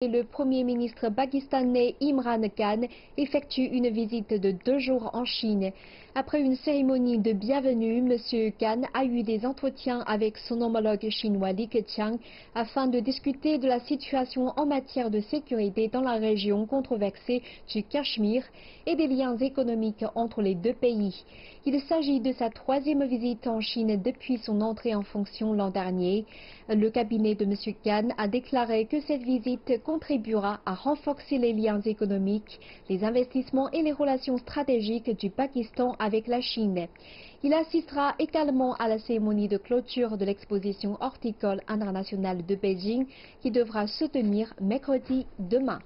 Le Premier ministre pakistanais Imran Khan effectue une visite de deux jours en Chine. Après une cérémonie de bienvenue, M. Khan a eu des entretiens avec son homologue chinois Li Keqiang afin de discuter de la situation en matière de sécurité dans la région controversée du Cachemire et des liens économiques entre les deux pays. Il s'agit de sa troisième visite en Chine depuis son entrée en fonction l'an dernier. Le cabinet de M. Khan a déclaré que cette visite contribuera à renforcer les liens économiques, les investissements et les relations stratégiques du Pakistan avec la Chine. Il assistera également à la cérémonie de clôture de l'exposition horticole internationale de Beijing qui devra se tenir mercredi demain.